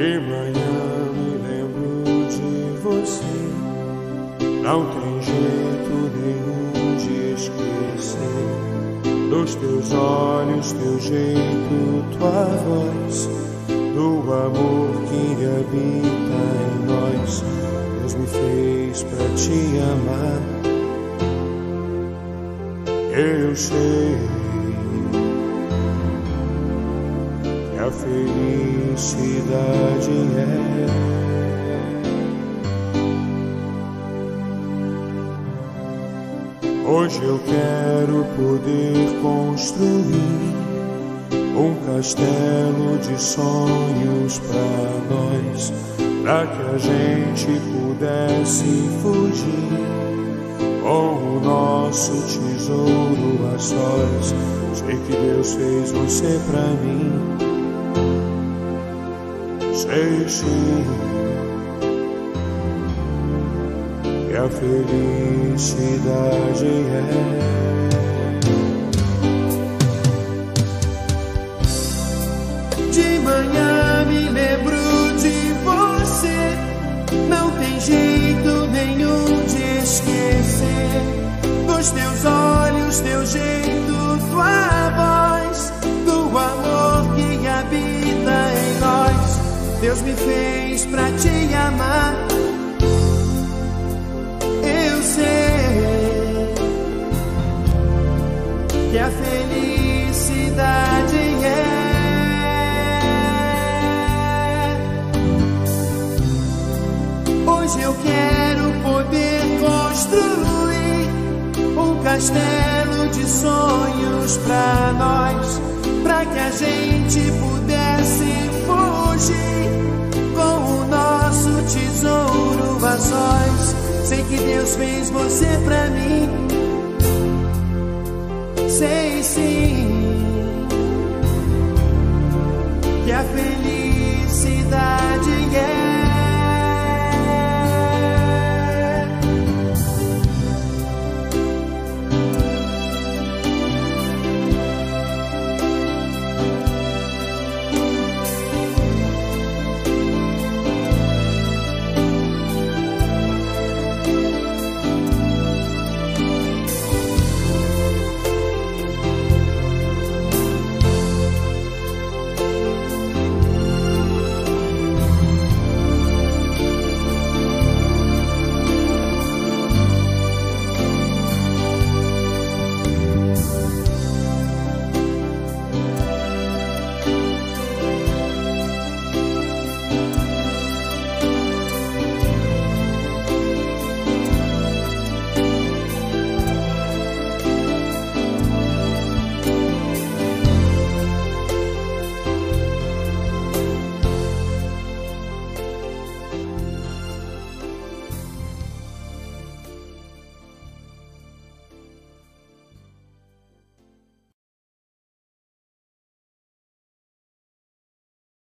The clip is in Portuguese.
De manhã me lembro de você. Não tem jeito nenhum de esquecer. Dos teus olhos, teu jeito, tua voz. Do amor que habita em nós. Deus me fez pra te amar. Eu sei a felicidade é. Hoje eu quero poder construir um castelo de sonhos pra nós, pra que a gente pudesse fugir com o nosso tesouro a sós. Sei que Deus fez você pra mim, sei sim. que a felicidade é. Deus me fez pra te amar. Eu sei que a felicidade é. Hoje eu quero poder construir um castelo de sonhos pra nós, pra que a gente pudesse fugir Deus fez você pra mim, sei sim que a felicidade